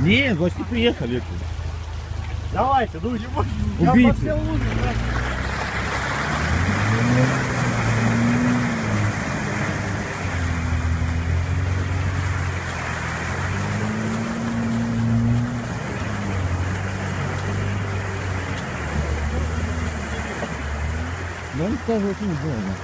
Не, гости приехали. Давайте, ну не Убийцы. по всей луже, да. Ну, он сказал, очень больно.